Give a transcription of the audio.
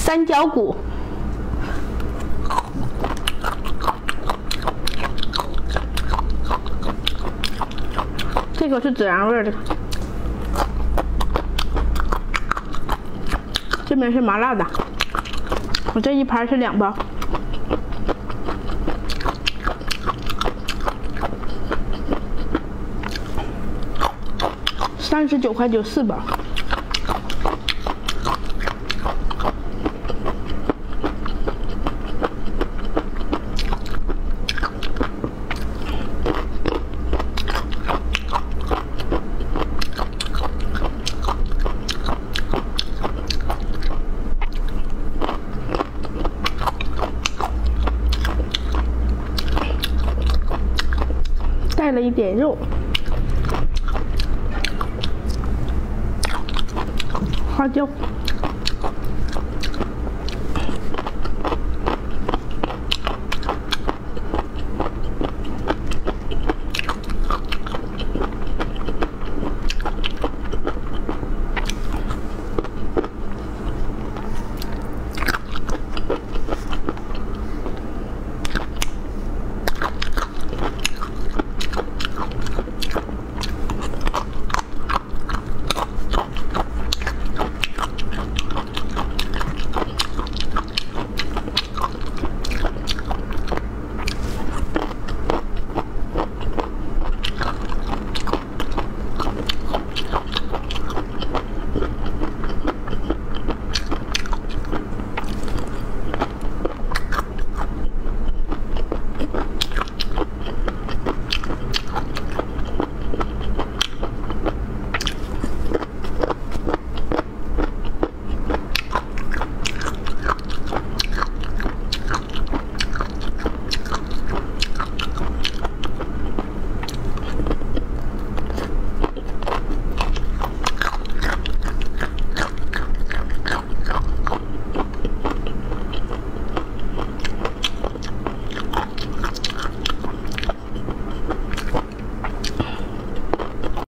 三角骨，这个是孜然味的，这边是麻辣的，我这一盘是两包。三十九块九四包，带了一点肉。花椒。